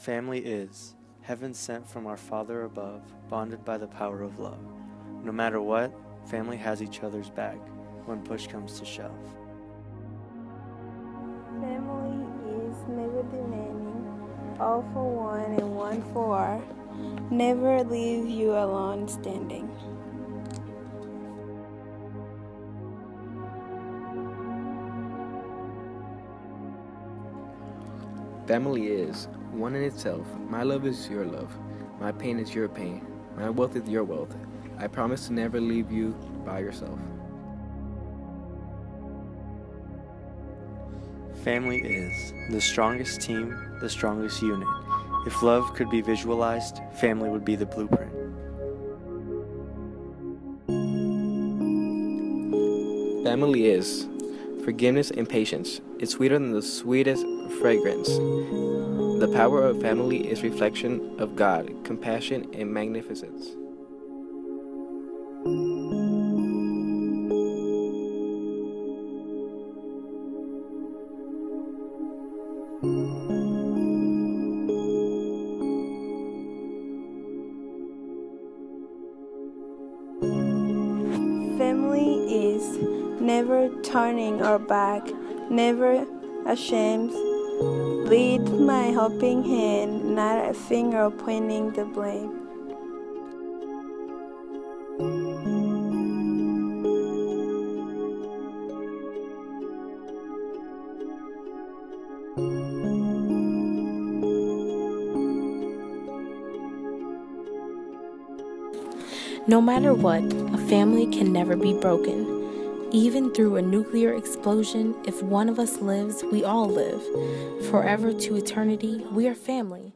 Family is heaven sent from our Father above, bonded by the power of love. No matter what, family has each other's back when push comes to shove. Family is never demanding, all for one and one for all. Never leave you alone standing. Family is one in itself. My love is your love. My pain is your pain. My wealth is your wealth. I promise to never leave you by yourself. Family is the strongest team, the strongest unit. If love could be visualized, family would be the blueprint. Family is forgiveness and patience. It's sweeter than the sweetest fragrance. The power of family is reflection of God, compassion and magnificence. Family is never turning our back, never ashamed. Lead my helping hand, not a finger pointing the blame. No matter what, a family can never be broken. Even through a nuclear explosion, if one of us lives, we all live. Forever to eternity, we are family.